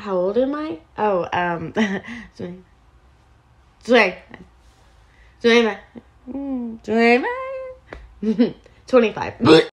how old am I? Oh, um, Suleiman. Suleiman. Suleiman. Suleiman. 25.